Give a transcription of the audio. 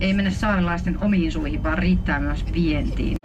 ei mene saarelaisten omiin suihin, vaan riittää myös vientiin.